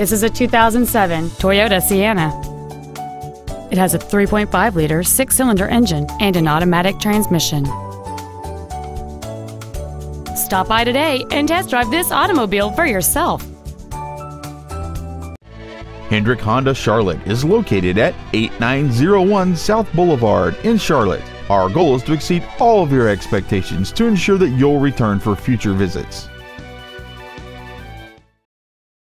This is a 2007 Toyota Sienna. It has a 3.5 liter six cylinder engine and an automatic transmission. Stop by today and test drive this automobile for yourself. Hendrick Honda Charlotte is located at 8901 South Boulevard in Charlotte. Our goal is to exceed all of your expectations to ensure that you'll return for future visits.